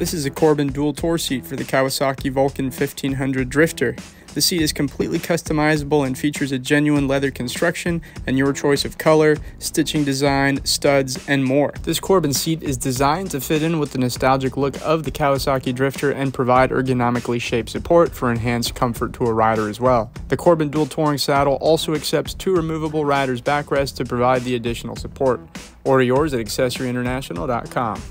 This is a Corbin dual tour seat for the Kawasaki Vulcan 1500 Drifter. The seat is completely customizable and features a genuine leather construction and your choice of color, stitching design, studs, and more. This Corbin seat is designed to fit in with the nostalgic look of the Kawasaki Drifter and provide ergonomically shaped support for enhanced comfort to a rider as well. The Corbin dual touring saddle also accepts two removable rider's backrests to provide the additional support. Order yours at accessoryinternational.com.